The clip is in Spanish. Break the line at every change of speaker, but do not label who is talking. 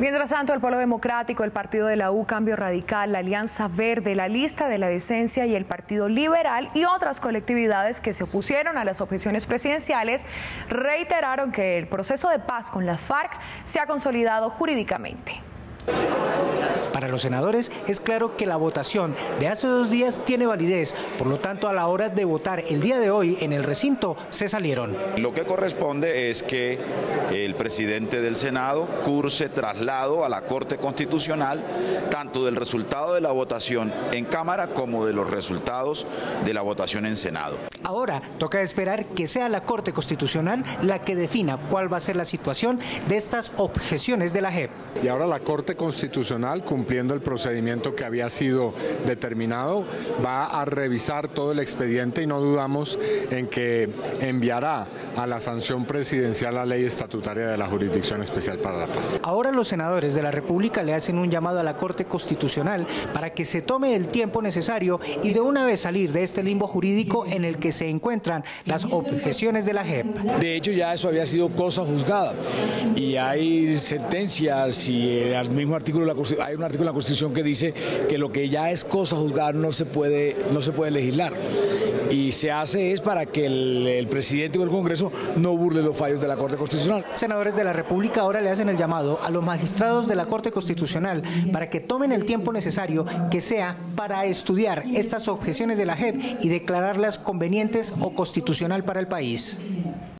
Mientras tanto, el Polo Democrático, el Partido de la U, Cambio Radical, la Alianza Verde, la Lista de la Decencia y el Partido Liberal y otras colectividades que se opusieron a las objeciones presidenciales reiteraron que el proceso de paz con las FARC se ha consolidado jurídicamente.
Para los senadores es claro que la votación de hace dos días tiene validez, por lo tanto a la hora de votar el día de hoy en el recinto se salieron.
Lo que corresponde es que el presidente del Senado curse traslado a la Corte Constitucional tanto del resultado de la votación en Cámara como de los resultados de la votación en Senado.
Ahora toca esperar que sea la Corte Constitucional la que defina cuál va a ser la situación de estas objeciones de la JEP.
Y ahora la Corte Constitucional, cumpliendo el procedimiento que había sido determinado, va a revisar todo el expediente y no dudamos en que enviará a la sanción presidencial la ley estatutaria de la Jurisdicción Especial para la Paz.
Ahora los senadores de la República le hacen un llamado a la Corte Constitucional para que se tome el tiempo necesario y de una vez salir de este limbo jurídico en el que se encuentran las objeciones de la JEP.
De hecho ya eso había sido cosa juzgada y hay sentencias y el mismo artículo hay un artículo de la Constitución que dice que lo que ya es cosa juzgada no se puede, no se puede legislar y se hace es para que el, presidente o el Congreso no burle los fallos de la Corte Constitucional.
Senadores de la República ahora le hacen el llamado a los magistrados de la Corte Constitucional para que tomen el tiempo necesario que sea para estudiar estas objeciones de la JEP y declararlas convenientes o constitucional para el país.